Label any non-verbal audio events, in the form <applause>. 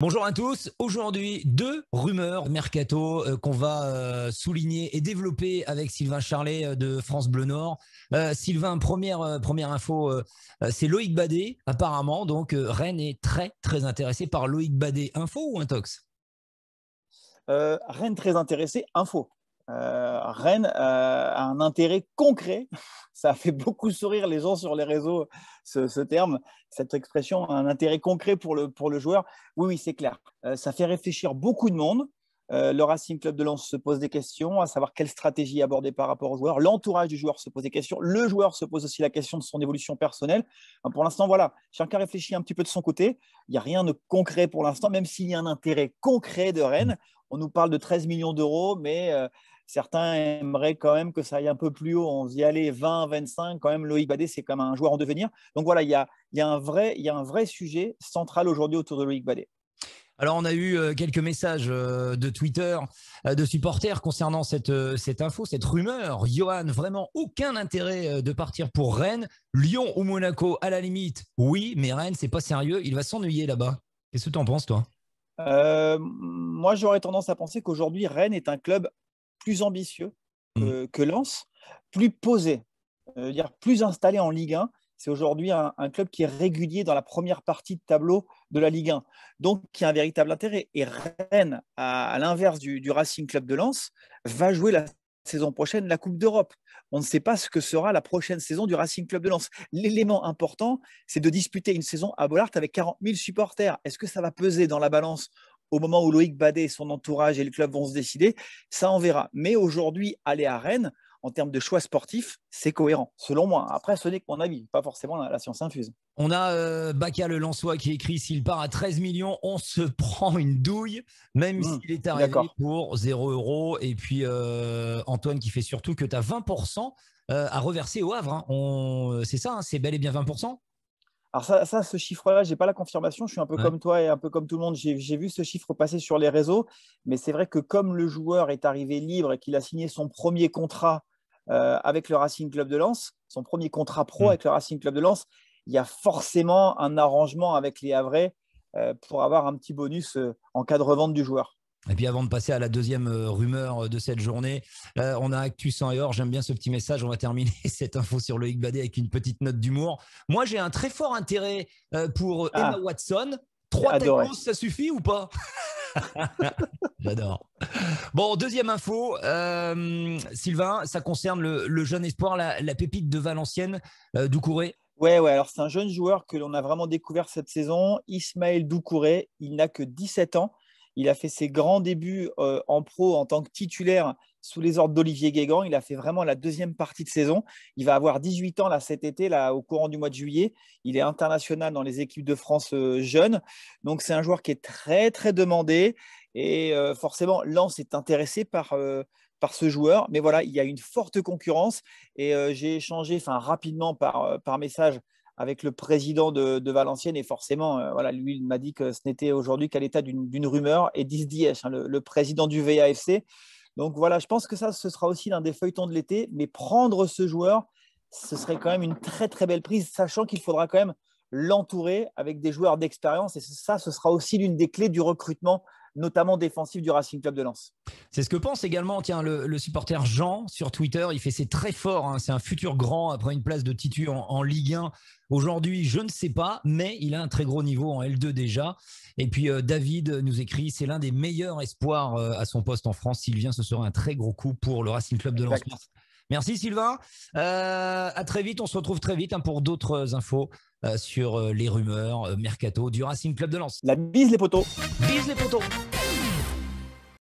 Bonjour à tous. Aujourd'hui, deux rumeurs mercato euh, qu'on va euh, souligner et développer avec Sylvain Charlet euh, de France Bleu Nord. Sylvain, première première info, c'est Loïc Badet apparemment. Donc Rennes est très très intéressé par Loïc Badet. Info ou intox? Rennes très intéressé. Info. Rennes a un intérêt concret <laughs> ça a fait beaucoup sourire les gens sur les réseaux, ce, terme, cette expression, un intérêt concret pour le, pour le joueur. Oui, oui, c'est clair. Euh, ça fait réfléchir beaucoup de monde. Euh, le Racing Club de Lens se pose des questions, à savoir quelle stratégie aborder par rapport au joueur. L'entourage du joueur se pose des questions. Le joueur se pose aussi la question de son évolution personnelle. pour l'instant, voilà, chacun réfléchit un petit peu de son côté. Il n'y a rien de concret pour l'instant, même s'il y a un intérêt concret de Rennes. On nous parle de 13 millions d'euros, mais euh, Certains aimeraient quand même que ça aille un peu plus haut. On se dit, allez, 20, 25, quand même, Loïc Badet, c'est comme un joueur en devenir. Donc voilà, il y a, un, vrai, il y a un vrai sujet central aujourd'hui autour de Loïc Badet. Alors, on a eu euh, quelques messages euh, de Twitter euh, de supporters concernant cette, cette info, cette rumeur. Johan, vraiment aucun intérêt de partir pour Rennes. Lyon ou Monaco, à la limite, oui, mais Rennes, c'est pas sérieux. Il va s'ennuyer là-bas. Qu'est-ce que tu en penses, toi? Moi, j'aurais tendance à penser qu'aujourd'hui, Rennes est un club plus ambitieux mmh. que, Lens, plus posé, euh, dire plus installé en Ligue 1. C'est aujourd'hui un, club qui est régulier dans la première partie de tableau de la Ligue 1, donc qui a un véritable intérêt. Et Rennes, à, l'inverse du, Racing Club de Lens, va jouer la saison prochaine la Coupe d'Europe. On ne sait pas ce que sera la prochaine saison du Racing Club de Lens. L'élément important, c'est de disputer une saison à Bollard avec 40 000 supporters. Est-ce que ça va peser dans la balance au moment où Loïc Badet, son entourage et le club vont se décider, ça on verra. Mais aujourd'hui, aller à Rennes, en termes de choix sportifs, c'est cohérent, selon moi. Après, ce n'est que mon avis, pas forcément la, science infuse. On a euh, Baka le Lançois qui écrit s'il part à 13 millions, on se <laughs> prend une douille, même mmh, s'il est arrivé pour 0 euros. Et puis euh, Antoine qui fait surtout que tu as 20% à reverser au Havre. Hein. C'est ça, hein, c'est bel et bien 20% alors ça, ce chiffre-là, je n'ai pas la confirmation. Je suis un peu comme toi et un peu comme tout le monde. J'ai vu ce chiffre passer sur les réseaux. Mais c'est vrai que comme le joueur est arrivé libre et qu'il a signé son premier contrat euh, avec le Racing Club de Lens, son premier contrat pro mm. avec le Racing Club de Lens, il y a forcément un arrangement avec les Havrais euh, pour avoir un petit bonus euh, en cas de revente du joueur. Et puis avant de passer à la deuxième euh, rumeur euh, de cette journée, euh, on a Actu sans et or. J'aime bien ce petit message. On va terminer <laughs> cette info sur Loïc Badet avec une petite note d'humour. Moi, j'ai un très fort intérêt pour Emma ah. Watson. Trois tacos, ça suffit ou pas? <laughs> J'adore. Bon, deuxième info, Sylvain, ça concerne le, jeune espoir, la, pépite de Valenciennes, Doucouré. Ouais, ouais, alors c'est un jeune joueur que l'on a vraiment découvert cette saison, Ismaël Doucouré. Il n'a que 17 ans. Il a fait ses grands débuts euh, en pro en tant que titulaire sous les ordres d'Olivier Guégan. Il a fait vraiment la deuxième partie de saison. Il va avoir 18 ans là, cet été, là, au courant du mois de juillet. Il est international dans les équipes de France euh, jeunes. Donc, c'est un joueur qui est très, très demandé. Et euh, forcément, Lens est intéressé par, ce joueur. Mais voilà, il y a une forte concurrence. Et j'ai échangé rapidement par message avec le président de, Valenciennes. Et forcément, euh, voilà, lui, il m'a dit que ce n'était aujourd'hui qu'à l'état d'une rumeur. Et Diaz hein, le, président du VAFC. Donc voilà, je pense que ça, ce sera aussi l'un des feuilletons de l'été. Mais prendre ce joueur, ce serait quand même une très, très belle prise, sachant qu'il faudra quand même l'entourer avec des joueurs d'expérience. Et ça, ce sera aussi l'une des clés du recrutement notamment défensif du Racing Club de Lens. C'est ce que pense également tiens, le, supporter Jean sur Twitter. Il fait c'est très fort. Hein. C'est un futur grand après une place de titu en, Ligue 1. Aujourd'hui, je ne sais pas, mais il a un très gros niveau en L2 déjà. Et puis euh, David nous écrit c'est l'un des meilleurs espoirs euh, à son poste en France. S'il vient, ce sera un très gros coup pour le Racing Club de Lens. Merci Sylvain. Euh, à très vite. On se retrouve très vite hein, pour d'autres infos sur les rumeurs mercato du Racing Club de Lens. La bise les poteaux. Bise les poteaux.